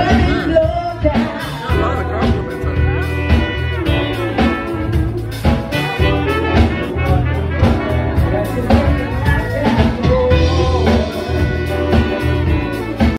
burning love down.